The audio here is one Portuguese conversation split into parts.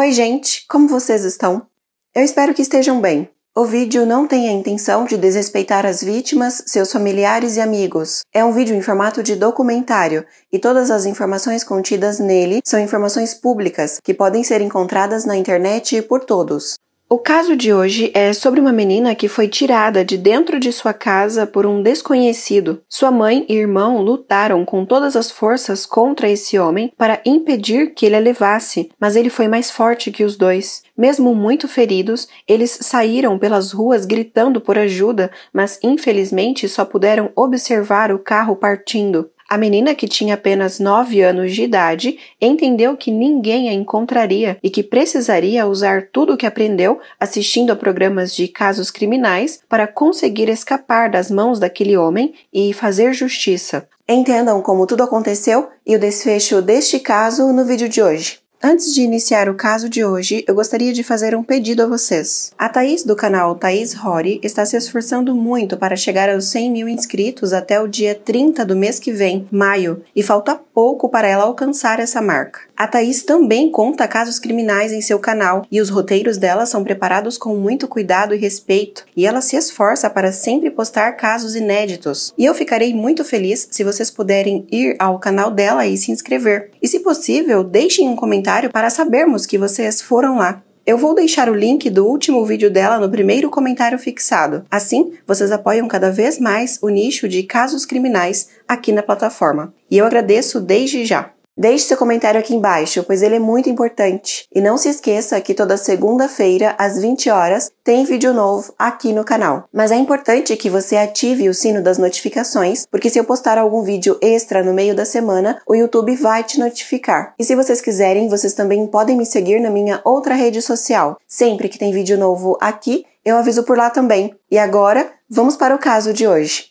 Oi, gente, como vocês estão? Eu espero que estejam bem. O vídeo não tem a intenção de desrespeitar as vítimas, seus familiares e amigos. É um vídeo em formato de documentário e todas as informações contidas nele são informações públicas que podem ser encontradas na internet por todos. O caso de hoje é sobre uma menina que foi tirada de dentro de sua casa por um desconhecido. Sua mãe e irmão lutaram com todas as forças contra esse homem para impedir que ele a levasse, mas ele foi mais forte que os dois. Mesmo muito feridos, eles saíram pelas ruas gritando por ajuda, mas infelizmente só puderam observar o carro partindo. A menina, que tinha apenas 9 anos de idade, entendeu que ninguém a encontraria e que precisaria usar tudo o que aprendeu assistindo a programas de casos criminais para conseguir escapar das mãos daquele homem e fazer justiça. Entendam como tudo aconteceu e o desfecho deste caso no vídeo de hoje. Antes de iniciar o caso de hoje, eu gostaria de fazer um pedido a vocês. A Thaís do canal Thaís Rory está se esforçando muito para chegar aos 100 mil inscritos até o dia 30 do mês que vem, maio, e falta pouco para ela alcançar essa marca. A Thaís também conta casos criminais em seu canal e os roteiros dela são preparados com muito cuidado e respeito, e ela se esforça para sempre postar casos inéditos. E eu ficarei muito feliz se vocês puderem ir ao canal dela e se inscrever. E se possível, deixem um comentário para sabermos que vocês foram lá. Eu vou deixar o link do último vídeo dela no primeiro comentário fixado. Assim, vocês apoiam cada vez mais o nicho de casos criminais aqui na plataforma. E eu agradeço desde já. Deixe seu comentário aqui embaixo, pois ele é muito importante. E não se esqueça que toda segunda-feira, às 20 horas, tem vídeo novo aqui no canal. Mas é importante que você ative o sino das notificações, porque se eu postar algum vídeo extra no meio da semana, o YouTube vai te notificar. E se vocês quiserem, vocês também podem me seguir na minha outra rede social. Sempre que tem vídeo novo aqui, eu aviso por lá também. E agora, vamos para o caso de hoje.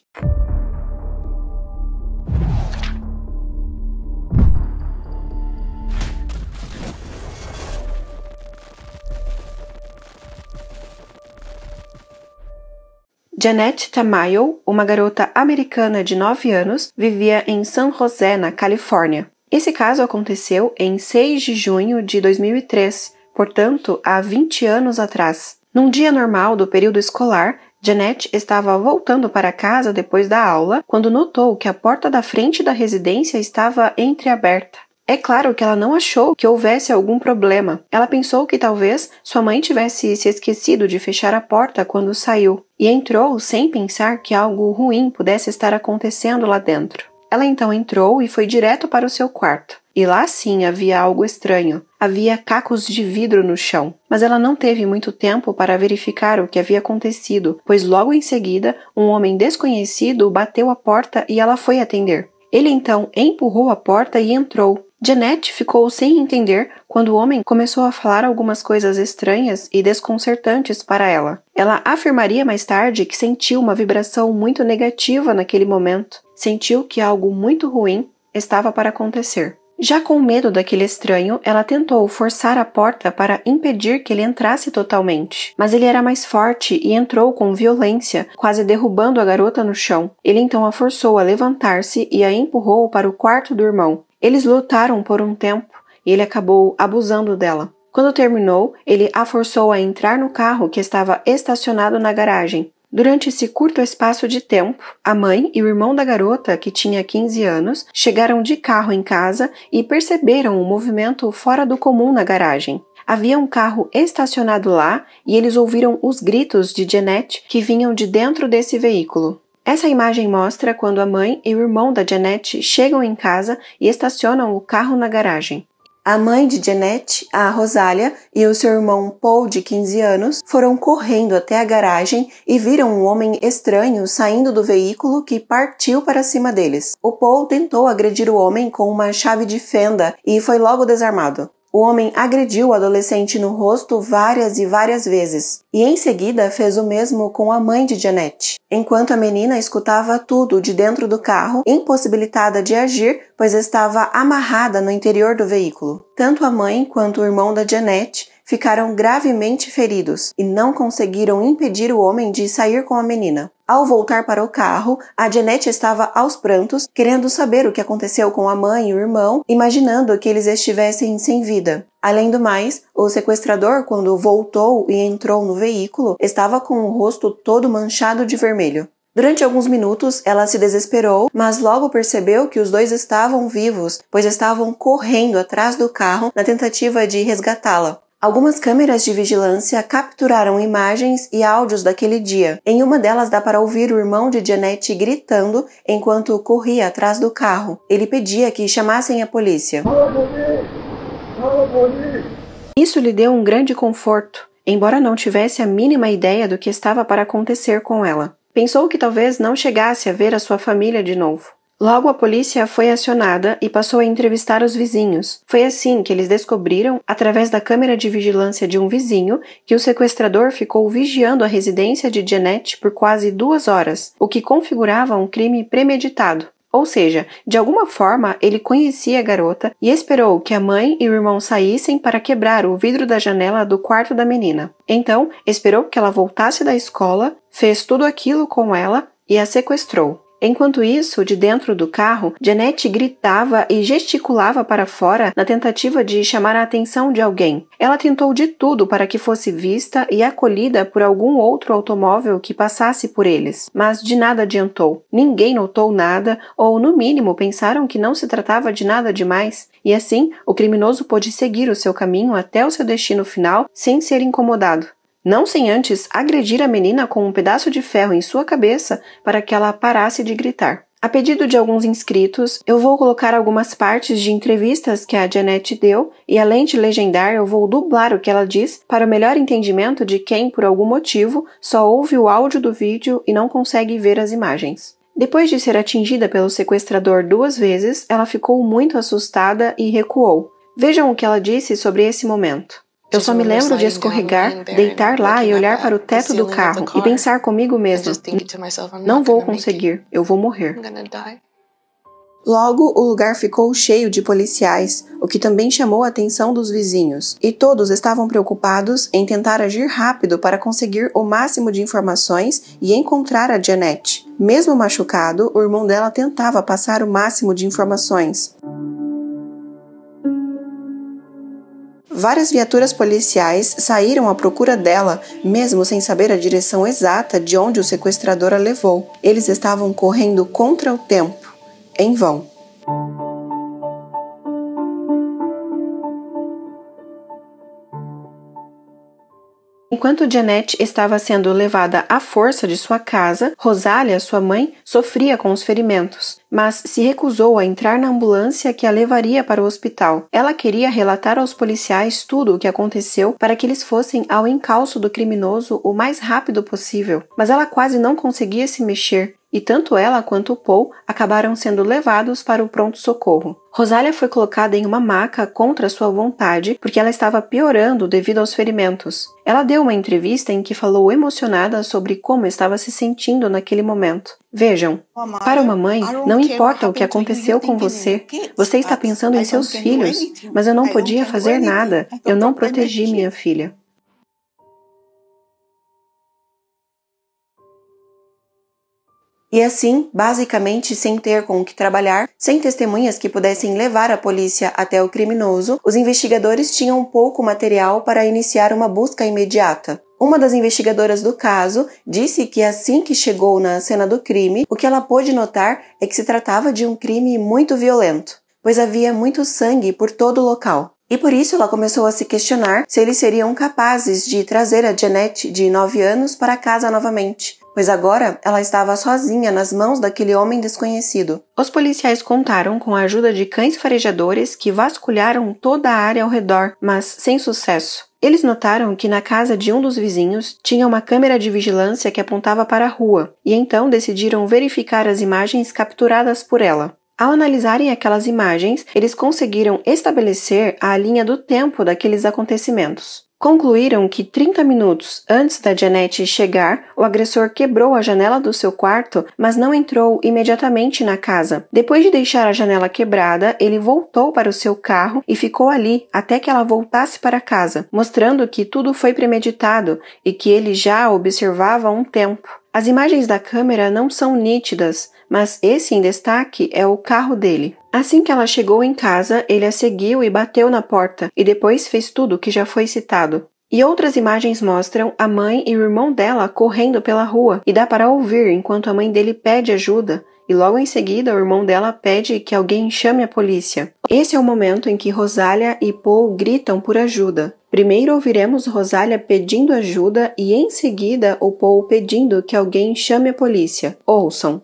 Janet Tamayo, uma garota americana de 9 anos, vivia em San José, na Califórnia. Esse caso aconteceu em 6 de junho de 2003, portanto, há 20 anos atrás. Num dia normal do período escolar, Janet estava voltando para casa depois da aula quando notou que a porta da frente da residência estava entreaberta. É claro que ela não achou que houvesse algum problema. Ela pensou que talvez sua mãe tivesse se esquecido de fechar a porta quando saiu e entrou sem pensar que algo ruim pudesse estar acontecendo lá dentro. Ela então entrou e foi direto para o seu quarto. E lá sim havia algo estranho. Havia cacos de vidro no chão. Mas ela não teve muito tempo para verificar o que havia acontecido, pois logo em seguida um homem desconhecido bateu a porta e ela foi atender. Ele então empurrou a porta e entrou. Janet ficou sem entender quando o homem começou a falar algumas coisas estranhas e desconcertantes para ela. Ela afirmaria mais tarde que sentiu uma vibração muito negativa naquele momento, sentiu que algo muito ruim estava para acontecer. Já com medo daquele estranho, ela tentou forçar a porta para impedir que ele entrasse totalmente, mas ele era mais forte e entrou com violência, quase derrubando a garota no chão. Ele então a forçou a levantar-se e a empurrou para o quarto do irmão. Eles lutaram por um tempo e ele acabou abusando dela. Quando terminou, ele a forçou a entrar no carro que estava estacionado na garagem. Durante esse curto espaço de tempo, a mãe e o irmão da garota, que tinha 15 anos, chegaram de carro em casa e perceberam um movimento fora do comum na garagem. Havia um carro estacionado lá e eles ouviram os gritos de Janet que vinham de dentro desse veículo. Essa imagem mostra quando a mãe e o irmão da Janet chegam em casa e estacionam o carro na garagem. A mãe de Janet, a Rosália, e o seu irmão Paul, de 15 anos, foram correndo até a garagem e viram um homem estranho saindo do veículo que partiu para cima deles. O Paul tentou agredir o homem com uma chave de fenda e foi logo desarmado. O homem agrediu o adolescente no rosto várias e várias vezes, e em seguida fez o mesmo com a mãe de Janet. Enquanto a menina escutava tudo de dentro do carro, impossibilitada de agir, pois estava amarrada no interior do veículo. Tanto a mãe quanto o irmão da Janet ficaram gravemente feridos e não conseguiram impedir o homem de sair com a menina. Ao voltar para o carro, a Janet estava aos prantos, querendo saber o que aconteceu com a mãe e o irmão, imaginando que eles estivessem sem vida. Além do mais, o sequestrador, quando voltou e entrou no veículo, estava com o rosto todo manchado de vermelho. Durante alguns minutos, ela se desesperou, mas logo percebeu que os dois estavam vivos, pois estavam correndo atrás do carro na tentativa de resgatá-la. Algumas câmeras de vigilância capturaram imagens e áudios daquele dia. Em uma delas dá para ouvir o irmão de Janet gritando enquanto corria atrás do carro. Ele pedia que chamassem a polícia. Isso lhe deu um grande conforto, embora não tivesse a mínima ideia do que estava para acontecer com ela. Pensou que talvez não chegasse a ver a sua família de novo. Logo a polícia foi acionada e passou a entrevistar os vizinhos. Foi assim que eles descobriram, através da câmera de vigilância de um vizinho, que o sequestrador ficou vigiando a residência de Janet por quase duas horas, o que configurava um crime premeditado. Ou seja, de alguma forma ele conhecia a garota e esperou que a mãe e o irmão saíssem para quebrar o vidro da janela do quarto da menina. Então, esperou que ela voltasse da escola, fez tudo aquilo com ela e a sequestrou. Enquanto isso, de dentro do carro, Janet gritava e gesticulava para fora na tentativa de chamar a atenção de alguém. Ela tentou de tudo para que fosse vista e acolhida por algum outro automóvel que passasse por eles, mas de nada adiantou. Ninguém notou nada, ou no mínimo pensaram que não se tratava de nada demais, e assim o criminoso pôde seguir o seu caminho até o seu destino final sem ser incomodado não sem antes agredir a menina com um pedaço de ferro em sua cabeça para que ela parasse de gritar. A pedido de alguns inscritos, eu vou colocar algumas partes de entrevistas que a Janet deu e, além de legendar, eu vou dublar o que ela diz para o melhor entendimento de quem, por algum motivo, só ouve o áudio do vídeo e não consegue ver as imagens. Depois de ser atingida pelo sequestrador duas vezes, ela ficou muito assustada e recuou. Vejam o que ela disse sobre esse momento. Eu só me lembro de escorregar, deitar lá e olhar para o teto do carro e pensar comigo mesmo: não vou conseguir, eu vou morrer. Logo, o lugar ficou cheio de policiais, o que também chamou a atenção dos vizinhos, e todos estavam preocupados em tentar agir rápido para conseguir o máximo de informações e encontrar a Janet. Mesmo machucado, o irmão dela tentava passar o máximo de informações. Várias viaturas policiais saíram à procura dela, mesmo sem saber a direção exata de onde o sequestrador a levou. Eles estavam correndo contra o tempo, em vão. Enquanto Janet estava sendo levada à força de sua casa, Rosália, sua mãe, sofria com os ferimentos, mas se recusou a entrar na ambulância que a levaria para o hospital. Ela queria relatar aos policiais tudo o que aconteceu para que eles fossem ao encalço do criminoso o mais rápido possível, mas ela quase não conseguia se mexer e tanto ela quanto o Paul acabaram sendo levados para o pronto-socorro. Rosália foi colocada em uma maca contra sua vontade porque ela estava piorando devido aos ferimentos. Ela deu uma entrevista em que falou emocionada sobre como estava se sentindo naquele momento. Vejam, para uma mãe, não importa o que aconteceu com você, você está pensando em seus filhos, mas eu não podia fazer nada, eu não protegi minha filha. E assim, basicamente sem ter com o que trabalhar, sem testemunhas que pudessem levar a polícia até o criminoso, os investigadores tinham pouco material para iniciar uma busca imediata. Uma das investigadoras do caso disse que assim que chegou na cena do crime, o que ela pôde notar é que se tratava de um crime muito violento, pois havia muito sangue por todo o local. E por isso ela começou a se questionar se eles seriam capazes de trazer a Janet de 9 anos para casa novamente pois agora ela estava sozinha nas mãos daquele homem desconhecido. Os policiais contaram com a ajuda de cães farejadores que vasculharam toda a área ao redor, mas sem sucesso. Eles notaram que na casa de um dos vizinhos tinha uma câmera de vigilância que apontava para a rua, e então decidiram verificar as imagens capturadas por ela. Ao analisarem aquelas imagens, eles conseguiram estabelecer a linha do tempo daqueles acontecimentos. Concluíram que 30 minutos antes da Janet chegar, o agressor quebrou a janela do seu quarto, mas não entrou imediatamente na casa. Depois de deixar a janela quebrada, ele voltou para o seu carro e ficou ali até que ela voltasse para casa, mostrando que tudo foi premeditado e que ele já observava há um tempo. As imagens da câmera não são nítidas, mas esse em destaque é o carro dele. Assim que ela chegou em casa, ele a seguiu e bateu na porta, e depois fez tudo o que já foi citado. E outras imagens mostram a mãe e o irmão dela correndo pela rua, e dá para ouvir enquanto a mãe dele pede ajuda, e logo em seguida o irmão dela pede que alguém chame a polícia. Esse é o momento em que Rosália e Paul gritam por ajuda. Primeiro ouviremos Rosália pedindo ajuda e em seguida o Paul pedindo que alguém chame a polícia. Ouçam.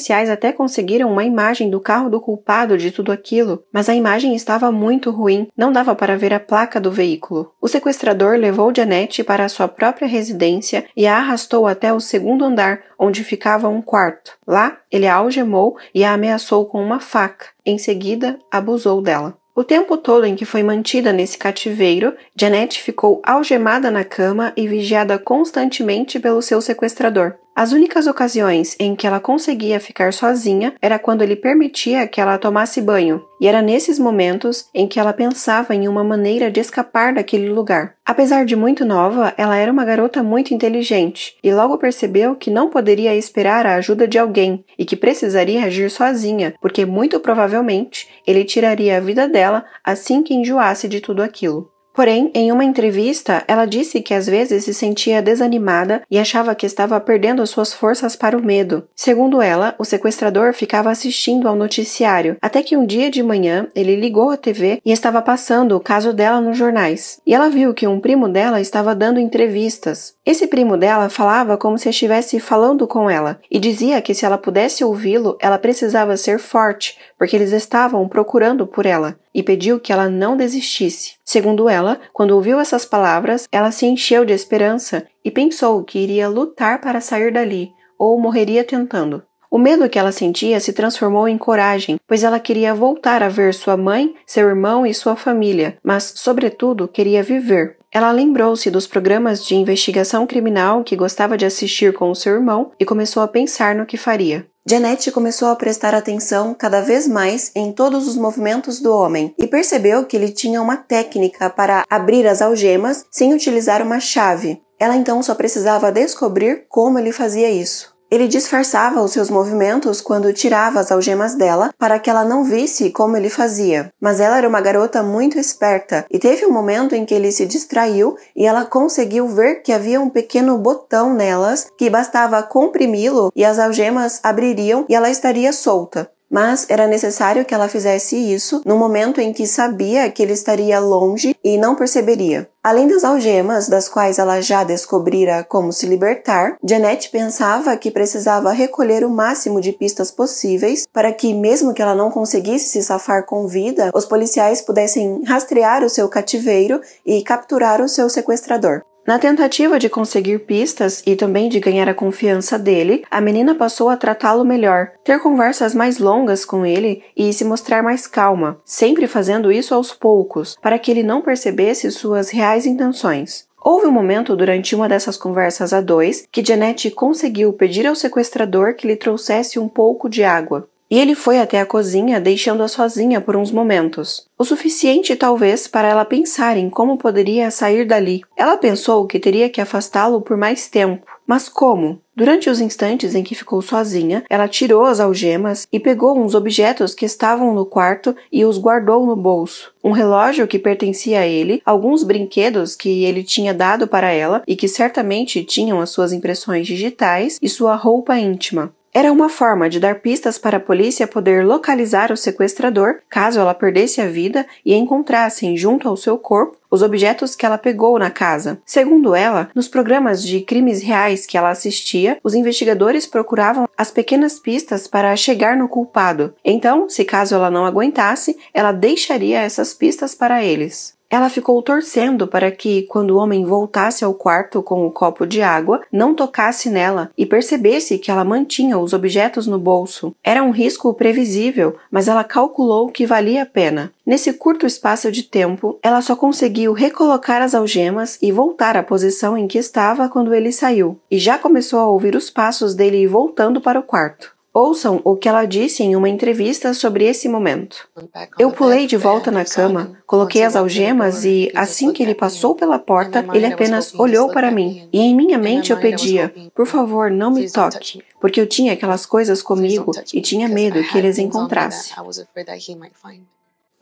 Policiais até conseguiram uma imagem do carro do culpado de tudo aquilo, mas a imagem estava muito ruim, não dava para ver a placa do veículo. O sequestrador levou Janet para sua própria residência e a arrastou até o segundo andar, onde ficava um quarto. Lá, ele a algemou e a ameaçou com uma faca. Em seguida, abusou dela. O tempo todo em que foi mantida nesse cativeiro, Janet ficou algemada na cama e vigiada constantemente pelo seu sequestrador. As únicas ocasiões em que ela conseguia ficar sozinha era quando ele permitia que ela tomasse banho, e era nesses momentos em que ela pensava em uma maneira de escapar daquele lugar. Apesar de muito nova, ela era uma garota muito inteligente e logo percebeu que não poderia esperar a ajuda de alguém e que precisaria agir sozinha, porque muito provavelmente ele tiraria a vida dela assim que enjoasse de tudo aquilo. Porém, em uma entrevista, ela disse que às vezes se sentia desanimada e achava que estava perdendo suas forças para o medo. Segundo ela, o sequestrador ficava assistindo ao noticiário, até que um dia de manhã ele ligou a TV e estava passando o caso dela nos jornais. E ela viu que um primo dela estava dando entrevistas. Esse primo dela falava como se estivesse falando com ela e dizia que se ela pudesse ouvi-lo, ela precisava ser forte, porque eles estavam procurando por ela e pediu que ela não desistisse. Segundo ela, quando ouviu essas palavras, ela se encheu de esperança e pensou que iria lutar para sair dali ou morreria tentando. O medo que ela sentia se transformou em coragem, pois ela queria voltar a ver sua mãe, seu irmão e sua família, mas, sobretudo, queria viver. Ela lembrou-se dos programas de investigação criminal que gostava de assistir com o seu irmão e começou a pensar no que faria. Janet começou a prestar atenção cada vez mais em todos os movimentos do homem e percebeu que ele tinha uma técnica para abrir as algemas sem utilizar uma chave. Ela então só precisava descobrir como ele fazia isso. Ele disfarçava os seus movimentos quando tirava as algemas dela para que ela não visse como ele fazia. Mas ela era uma garota muito esperta e teve um momento em que ele se distraiu e ela conseguiu ver que havia um pequeno botão nelas que bastava comprimi-lo e as algemas abririam e ela estaria solta mas era necessário que ela fizesse isso no momento em que sabia que ele estaria longe e não perceberia. Além das algemas, das quais ela já descobrira como se libertar, Janet pensava que precisava recolher o máximo de pistas possíveis para que, mesmo que ela não conseguisse se safar com vida, os policiais pudessem rastrear o seu cativeiro e capturar o seu sequestrador. Na tentativa de conseguir pistas e também de ganhar a confiança dele, a menina passou a tratá-lo melhor, ter conversas mais longas com ele e se mostrar mais calma, sempre fazendo isso aos poucos, para que ele não percebesse suas reais intenções. Houve um momento durante uma dessas conversas a dois que Janet conseguiu pedir ao sequestrador que lhe trouxesse um pouco de água e ele foi até a cozinha, deixando-a sozinha por uns momentos. O suficiente, talvez, para ela pensar em como poderia sair dali. Ela pensou que teria que afastá-lo por mais tempo. Mas como? Durante os instantes em que ficou sozinha, ela tirou as algemas e pegou uns objetos que estavam no quarto e os guardou no bolso. Um relógio que pertencia a ele, alguns brinquedos que ele tinha dado para ela e que certamente tinham as suas impressões digitais e sua roupa íntima. Era uma forma de dar pistas para a polícia poder localizar o sequestrador caso ela perdesse a vida e encontrassem junto ao seu corpo os objetos que ela pegou na casa. Segundo ela, nos programas de crimes reais que ela assistia, os investigadores procuravam as pequenas pistas para chegar no culpado. Então, se caso ela não aguentasse, ela deixaria essas pistas para eles. Ela ficou torcendo para que, quando o homem voltasse ao quarto com o copo de água, não tocasse nela e percebesse que ela mantinha os objetos no bolso. Era um risco previsível, mas ela calculou que valia a pena. Nesse curto espaço de tempo, ela só conseguiu recolocar as algemas e voltar à posição em que estava quando ele saiu, e já começou a ouvir os passos dele voltando para o quarto. Ouçam o que ela disse em uma entrevista sobre esse momento. Eu pulei de volta na cama, coloquei as algemas e, assim que ele passou pela porta, ele apenas olhou para mim. E em minha mente eu pedia: por favor, não me toque, porque eu tinha aquelas coisas comigo e tinha medo que eles encontrassem.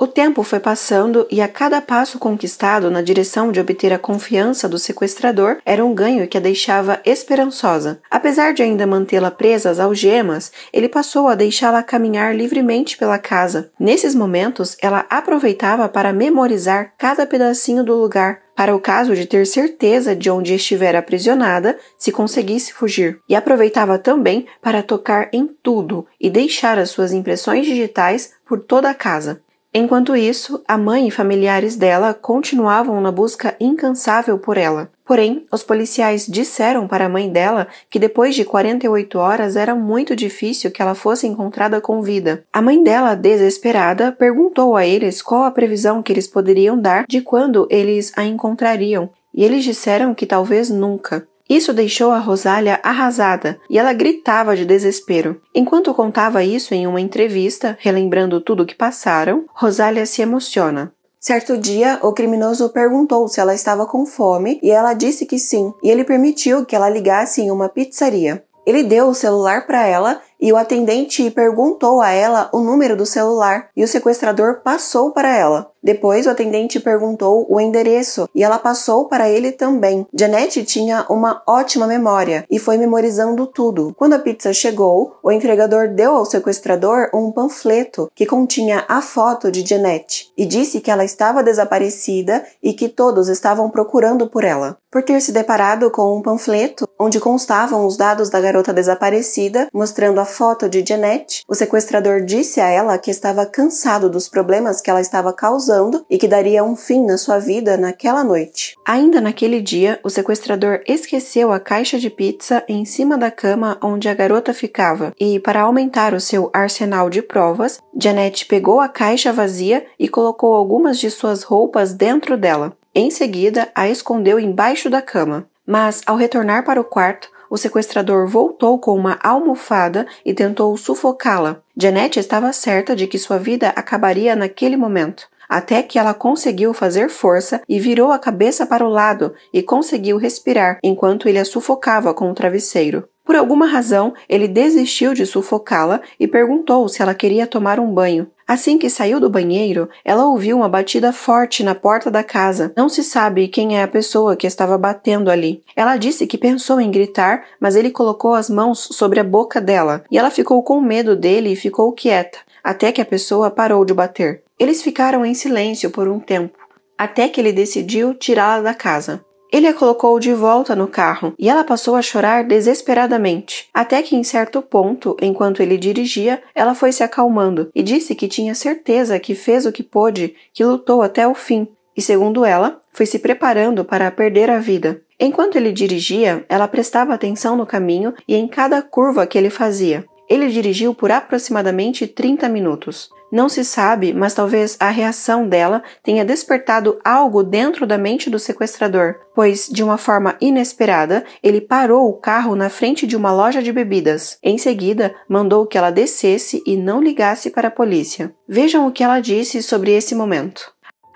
O tempo foi passando e a cada passo conquistado na direção de obter a confiança do sequestrador era um ganho que a deixava esperançosa. Apesar de ainda mantê-la presa às algemas, ele passou a deixá-la caminhar livremente pela casa. Nesses momentos, ela aproveitava para memorizar cada pedacinho do lugar, para o caso de ter certeza de onde estiver aprisionada se conseguisse fugir, e aproveitava também para tocar em tudo e deixar as suas impressões digitais por toda a casa. Enquanto isso, a mãe e familiares dela continuavam na busca incansável por ela. Porém, os policiais disseram para a mãe dela que depois de 48 horas era muito difícil que ela fosse encontrada com vida. A mãe dela, desesperada, perguntou a eles qual a previsão que eles poderiam dar de quando eles a encontrariam, e eles disseram que talvez nunca. Isso deixou a Rosália arrasada e ela gritava de desespero. Enquanto contava isso em uma entrevista, relembrando tudo o que passaram, Rosália se emociona. Certo dia, o criminoso perguntou se ela estava com fome e ela disse que sim, e ele permitiu que ela ligasse em uma pizzaria. Ele deu o celular para ela e o atendente perguntou a ela o número do celular e o sequestrador passou para ela. Depois o atendente perguntou o endereço e ela passou para ele também. Janet tinha uma ótima memória e foi memorizando tudo. Quando a pizza chegou, o entregador deu ao sequestrador um panfleto que continha a foto de Janet e disse que ela estava desaparecida e que todos estavam procurando por ela. Por ter se deparado com um panfleto onde constavam os dados da garota desaparecida, mostrando a foto de Janet, o sequestrador disse a ela que estava cansado dos problemas que ela estava causando e que daria um fim na sua vida naquela noite. Ainda naquele dia, o sequestrador esqueceu a caixa de pizza em cima da cama onde a garota ficava e, para aumentar o seu arsenal de provas, Janet pegou a caixa vazia e colocou algumas de suas roupas dentro dela. Em seguida, a escondeu embaixo da cama. Mas, ao retornar para o quarto, o sequestrador voltou com uma almofada e tentou sufocá-la. Janet estava certa de que sua vida acabaria naquele momento, até que ela conseguiu fazer força e virou a cabeça para o lado e conseguiu respirar enquanto ele a sufocava com o travesseiro. Por alguma razão, ele desistiu de sufocá-la e perguntou se ela queria tomar um banho. Assim que saiu do banheiro, ela ouviu uma batida forte na porta da casa. Não se sabe quem é a pessoa que estava batendo ali. Ela disse que pensou em gritar, mas ele colocou as mãos sobre a boca dela e ela ficou com medo dele e ficou quieta, até que a pessoa parou de bater. Eles ficaram em silêncio por um tempo, até que ele decidiu tirá-la da casa. Ele a colocou de volta no carro e ela passou a chorar desesperadamente, até que em certo ponto, enquanto ele dirigia, ela foi se acalmando e disse que tinha certeza que fez o que pôde, que lutou até o fim, e segundo ela, foi se preparando para perder a vida. Enquanto ele dirigia, ela prestava atenção no caminho e em cada curva que ele fazia. Ele dirigiu por aproximadamente 30 minutos. Não se sabe, mas talvez a reação dela tenha despertado algo dentro da mente do sequestrador, pois, de uma forma inesperada, ele parou o carro na frente de uma loja de bebidas. Em seguida, mandou que ela descesse e não ligasse para a polícia. Vejam o que ela disse sobre esse momento.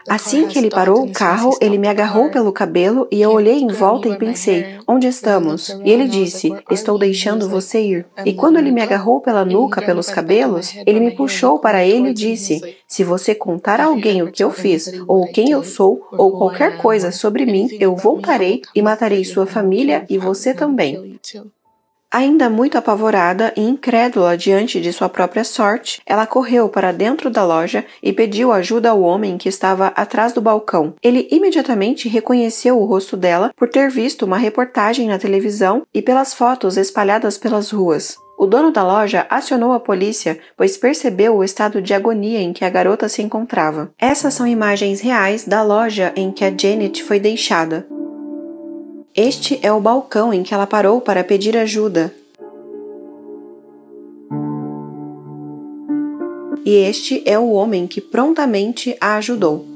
Assim que ele parou o carro, ele me agarrou pelo cabelo e eu olhei em volta e pensei: onde estamos? E ele disse: estou deixando você ir. E quando ele me agarrou pela nuca, pelos cabelos, ele me puxou para ele e disse: se você contar a alguém o que eu fiz, ou quem eu sou, ou qualquer coisa sobre mim, eu voltarei e matarei sua família e você também. Ainda muito apavorada e incrédula diante de sua própria sorte, ela correu para dentro da loja e pediu ajuda ao homem que estava atrás do balcão. Ele imediatamente reconheceu o rosto dela por ter visto uma reportagem na televisão e pelas fotos espalhadas pelas ruas. O dono da loja acionou a polícia, pois percebeu o estado de agonia em que a garota se encontrava. Essas são imagens reais da loja em que a Janet foi deixada. Este é o balcão em que ela parou para pedir ajuda. E este é o homem que prontamente a ajudou.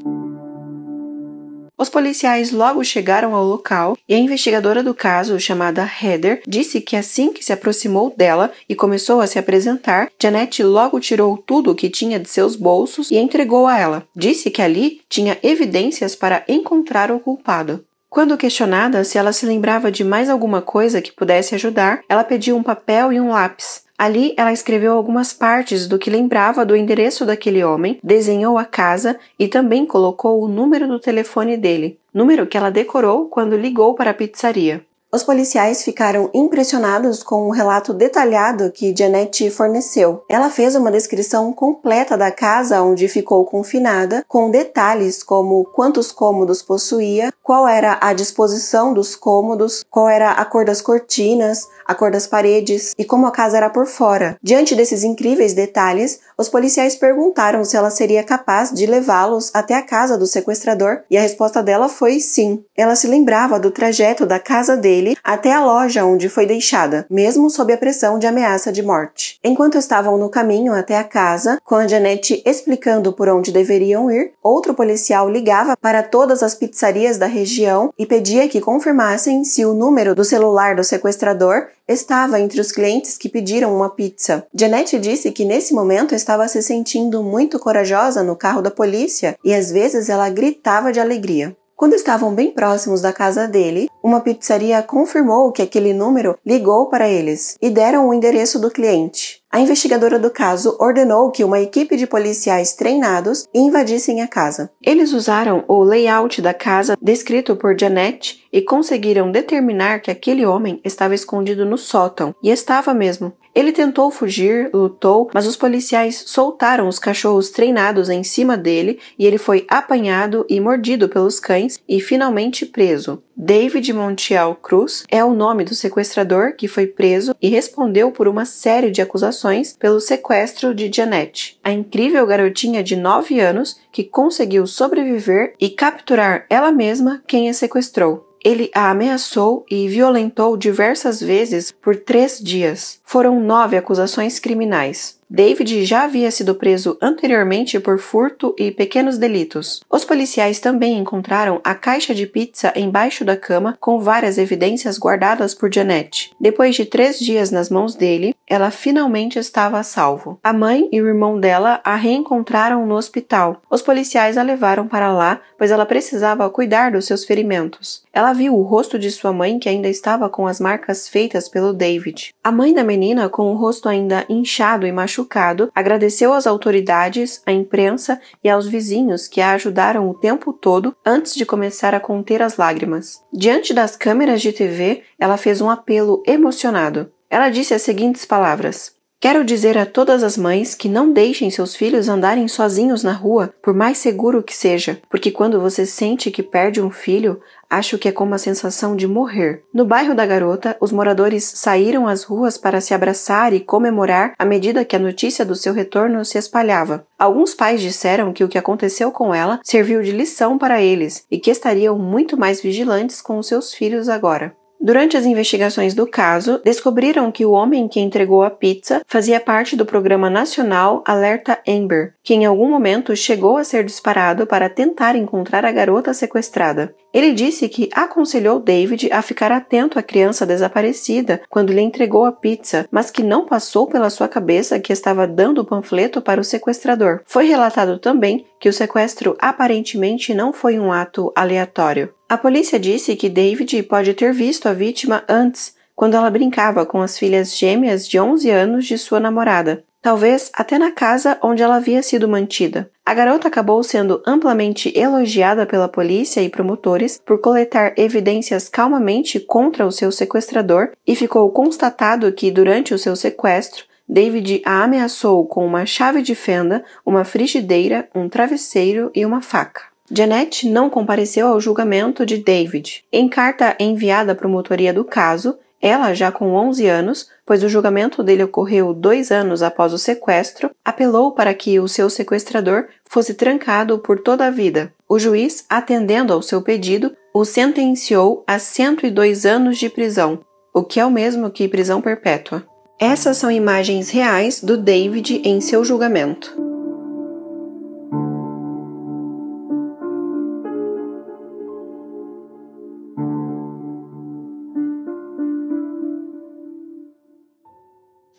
Os policiais logo chegaram ao local e a investigadora do caso, chamada Heather, disse que assim que se aproximou dela e começou a se apresentar, Janet logo tirou tudo o que tinha de seus bolsos e entregou a ela. Disse que ali tinha evidências para encontrar o culpado. Quando questionada se ela se lembrava de mais alguma coisa que pudesse ajudar, ela pediu um papel e um lápis. Ali ela escreveu algumas partes do que lembrava do endereço daquele homem, desenhou a casa e também colocou o número do telefone dele, número que ela decorou quando ligou para a pizzaria. Os policiais ficaram impressionados com o relato detalhado que Janet forneceu. Ela fez uma descrição completa da casa onde ficou confinada, com detalhes como quantos cômodos possuía, qual era a disposição dos cômodos, qual era a cor das cortinas, a cor das paredes e como a casa era por fora. Diante desses incríveis detalhes, os policiais perguntaram se ela seria capaz de levá-los até a casa do sequestrador e a resposta dela foi sim. Ela se lembrava do trajeto da casa dele até a loja onde foi deixada, mesmo sob a pressão de ameaça de morte. Enquanto estavam no caminho até a casa, com a Janet explicando por onde deveriam ir, outro policial ligava para todas as pizzarias da região e pedia que confirmassem se o número do celular do sequestrador estava entre os clientes que pediram uma pizza. Janet disse que nesse momento estava se sentindo muito corajosa no carro da polícia e às vezes ela gritava de alegria. Quando estavam bem próximos da casa dele, uma pizzaria confirmou que aquele número ligou para eles e deram o endereço do cliente. A investigadora do caso ordenou que uma equipe de policiais treinados invadissem a casa. Eles usaram o layout da casa descrito por Janet e conseguiram determinar que aquele homem estava escondido no sótão, e estava mesmo. Ele tentou fugir, lutou, mas os policiais soltaram os cachorros treinados em cima dele e ele foi apanhado e mordido pelos cães e finalmente preso. David Montiel Cruz é o nome do sequestrador que foi preso e respondeu por uma série de acusações pelo sequestro de Janet, a incrível garotinha de 9 anos que conseguiu sobreviver e capturar ela mesma quem a sequestrou. Ele a ameaçou e violentou diversas vezes por três dias. Foram nove acusações criminais. David já havia sido preso anteriormente por furto e pequenos delitos. Os policiais também encontraram a caixa de pizza embaixo da cama com várias evidências guardadas por Janet. Depois de três dias nas mãos dele, ela finalmente estava a salvo. A mãe e o irmão dela a reencontraram no hospital. Os policiais a levaram para lá, pois ela precisava cuidar dos seus ferimentos. Ela viu o rosto de sua mãe que ainda estava com as marcas feitas pelo David. A mãe da menina, com o rosto ainda inchado e machucado, machucado, agradeceu às autoridades, à imprensa e aos vizinhos que a ajudaram o tempo todo antes de começar a conter as lágrimas. Diante das câmeras de TV, ela fez um apelo emocionado. Ela disse as seguintes palavras: Quero dizer a todas as mães que não deixem seus filhos andarem sozinhos na rua, por mais seguro que seja, porque quando você sente que perde um filho, acho que é como a sensação de morrer. No bairro da garota, os moradores saíram às ruas para se abraçar e comemorar à medida que a notícia do seu retorno se espalhava. Alguns pais disseram que o que aconteceu com ela serviu de lição para eles e que estariam muito mais vigilantes com os seus filhos agora. Durante as investigações do caso, descobriram que o homem que entregou a pizza fazia parte do programa nacional Alerta Amber, que em algum momento chegou a ser disparado para tentar encontrar a garota sequestrada. Ele disse que aconselhou David a ficar atento à criança desaparecida quando lhe entregou a pizza, mas que não passou pela sua cabeça que estava dando o panfleto para o sequestrador. Foi relatado também que o sequestro aparentemente não foi um ato aleatório. A polícia disse que David pode ter visto a vítima antes, quando ela brincava com as filhas gêmeas de 11 anos de sua namorada, talvez até na casa onde ela havia sido mantida. A garota acabou sendo amplamente elogiada pela polícia e promotores por coletar evidências calmamente contra o seu sequestrador e ficou constatado que, durante o seu sequestro, David a ameaçou com uma chave de fenda, uma frigideira, um travesseiro e uma faca. Janet não compareceu ao julgamento de David. Em carta enviada à promotoria do caso, Ela, já com 11 anos, pois o julgamento dele ocorreu dois anos após o sequestro, apelou para que o seu sequestrador fosse trancado por toda a vida. O juiz, atendendo ao seu pedido, o sentenciou a 102 anos de prisão, o que é o mesmo que prisão perpétua. Essas são imagens reais do David em seu julgamento.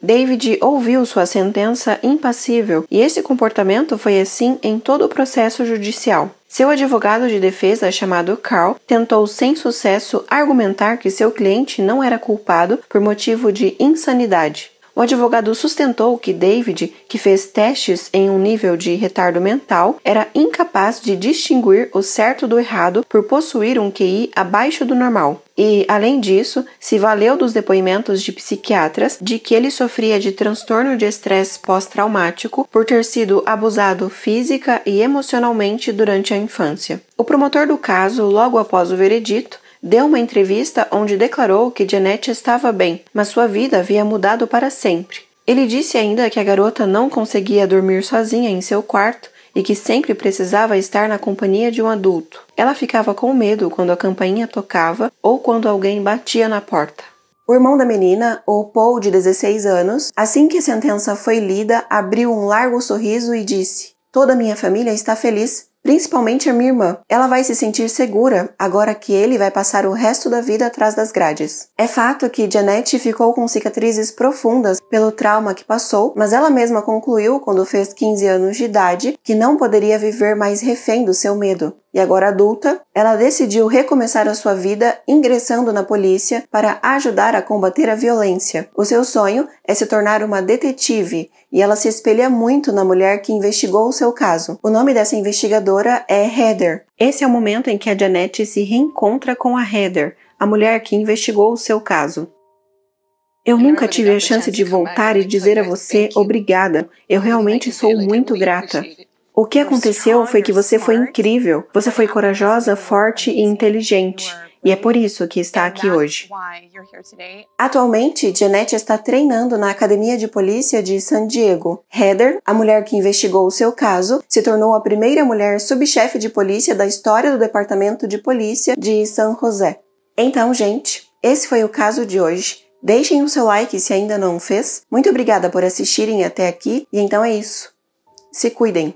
David ouviu sua sentença impassível e esse comportamento foi assim em todo o processo judicial. Seu advogado de defesa, chamado Carl, tentou sem sucesso argumentar que seu cliente não era culpado por motivo de insanidade. O advogado sustentou que David, que fez testes em um nível de retardo mental, era incapaz de distinguir o certo do errado por possuir um QI abaixo do normal. E, além disso, se valeu dos depoimentos de psiquiatras de que ele sofria de transtorno de estresse pós-traumático por ter sido abusado física e emocionalmente durante a infância. O promotor do caso, logo após o veredito, deu uma entrevista onde declarou que Janet estava bem, mas sua vida havia mudado para sempre. Ele disse ainda que a garota não conseguia dormir sozinha em seu quarto e que sempre precisava estar na companhia de um adulto. Ela ficava com medo quando a campainha tocava ou quando alguém batia na porta. O irmão da menina, o Paul, de 16 anos, assim que a sentença foi lida, abriu um largo sorriso e disse: Toda minha família está feliz principalmente a minha irmã. Ela vai se sentir segura agora que ele vai passar o resto da vida atrás das grades. É fato que Janet ficou com cicatrizes profundas pelo trauma que passou, mas ela mesma concluiu quando fez 15 anos de idade que não poderia viver mais refém do seu medo. E agora adulta, ela decidiu recomeçar a sua vida ingressando na polícia para ajudar a combater a violência. O seu sonho é se tornar uma detetive e ela se espelha muito na mulher que investigou o seu caso. O nome dessa investigadora é Heather. Esse é o momento em que a Janet se reencontra com a Heather, a mulher que investigou o seu caso. Eu nunca tive a chance de voltar e dizer a você obrigada. Eu realmente sou muito grata. O que aconteceu foi que você foi incrível. Você foi corajosa, forte e inteligente. E é por isso que está aqui hoje. Atualmente, Janet está treinando na Academia de Polícia de San Diego. Heather, a mulher que investigou o seu caso, se tornou a primeira mulher subchefe de polícia da história do Departamento de Polícia de San José. Então, gente, esse foi o caso de hoje. Deixem o seu like se ainda não o fez. Muito obrigada por assistirem até aqui e então é isso. Se cuidem.